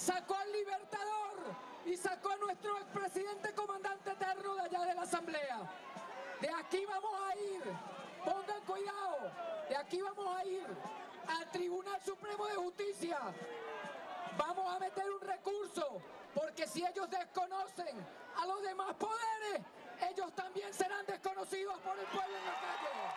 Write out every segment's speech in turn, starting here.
sacó al libertador y sacó a nuestro expresidente comandante eterno de allá de la asamblea. De aquí vamos a ir, pongan cuidado, de aquí vamos a ir al Tribunal Supremo de Justicia. Vamos a meter un recurso, porque si ellos desconocen a los demás poderes, ellos también serán desconocidos por el pueblo en la calle.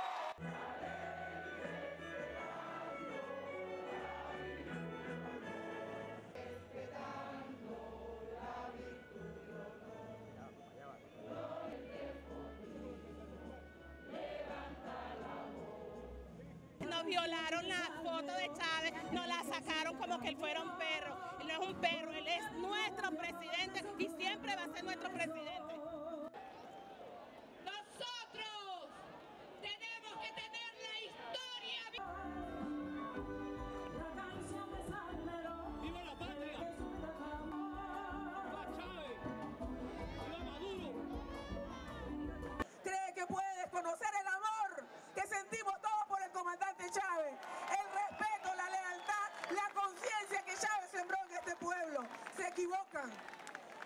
Nos violaron la foto de Chávez, nos la sacaron como que él fuera un perro. Él no es un perro, él es nuestro presidente y siempre va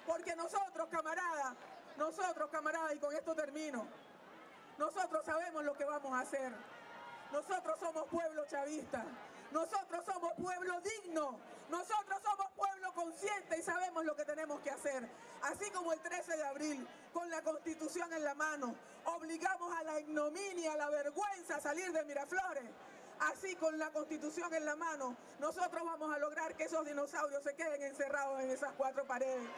porque nosotros, camaradas, nosotros, camaradas, y con esto termino, nosotros sabemos lo que vamos a hacer. Nosotros somos pueblo chavista. Nosotros somos pueblo digno. Nosotros somos pueblo consciente y sabemos lo que tenemos que hacer. Así como el 13 de abril, con la constitución en la mano, obligamos a la ignominia, a la vergüenza a salir de Miraflores. Así con la constitución en la mano, nosotros vamos a lograr que esos dinosaurios se queden encerrados en esas cuatro paredes.